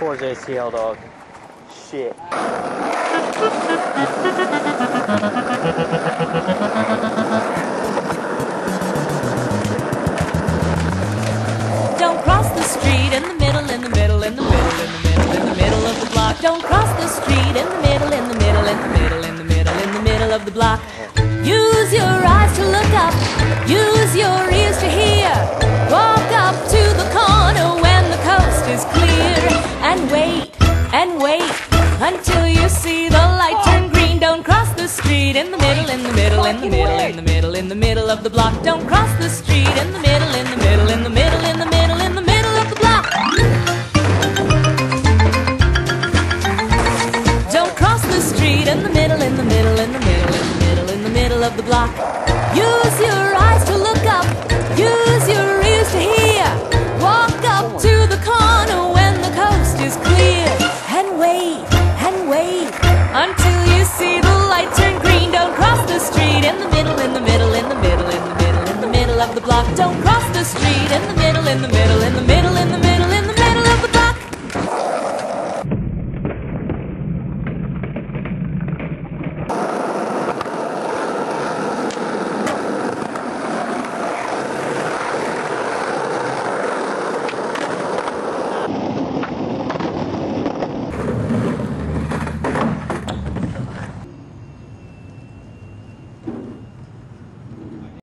towards ATL, dog. Shit. Don't cross the street in the middle, in the middle, in the middle, in the middle, in the middle of the block. Don't cross the street in the middle, in the middle, in the middle, in the middle, in the middle of the block. Use your eyes to look up, use your street in the middle, in the middle, in the middle, in the middle, in the middle of the block. Don't cross the street in the middle, in the middle, in the middle, in the middle, in the middle of the block. Don't cross the street in the middle, in the middle, in the middle, in the middle, in the middle of the block. Use your eyes to look up, use your ears to hear. Walk up to the corner when the coast is clear, and wait, and wait until you see the block. Don't cross the street in the middle, in the middle, in the middle, in the middle.